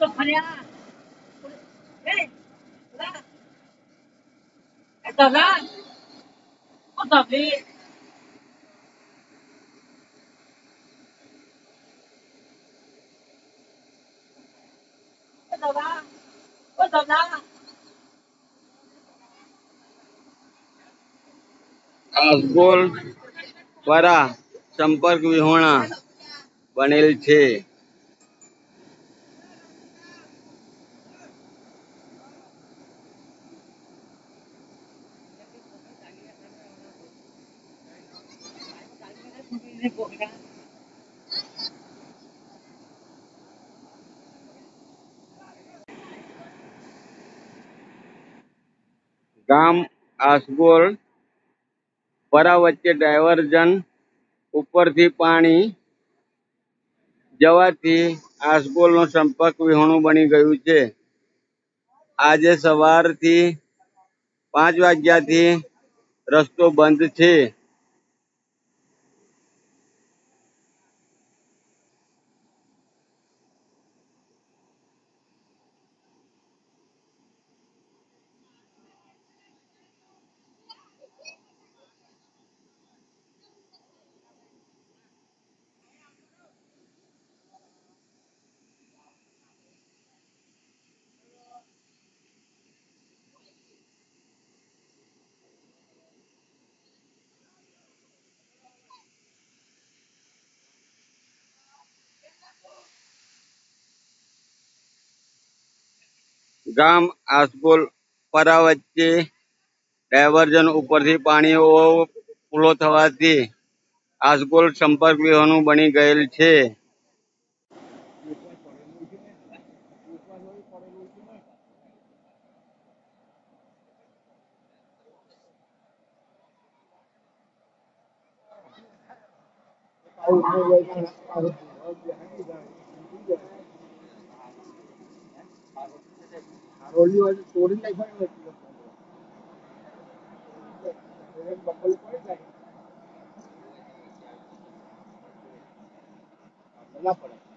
તો ફર્યા. એ લા એ તો લા. ઓ તો ભી ઓ તો લા. ઓ તો લા. આસગોલ દ્વારા સંપર્ક વિહોણા બનેલ છે. ગામ આસગોલ પરા વચ્ચે ડાયવર્ઝન ઉપરથી પાણી, જવાથી આસગોલનો સંપર્ક વિહોણું બની ગયું છે. આજે સવારથી પાંચ વાગ્યાથી રસ્તો બંધ છે. ગામ આસગોલ પરા વચ્ચે ડાયવર્ઝન ઉપરથી પાણી ઓવરફ્લો થવાથી આસગોલ સંપર્ક વિહોણું બની ગયેલ છે. રોલી વાળી ચોરી નાખવાની પણ બકલ પડે જાય. ના પડે.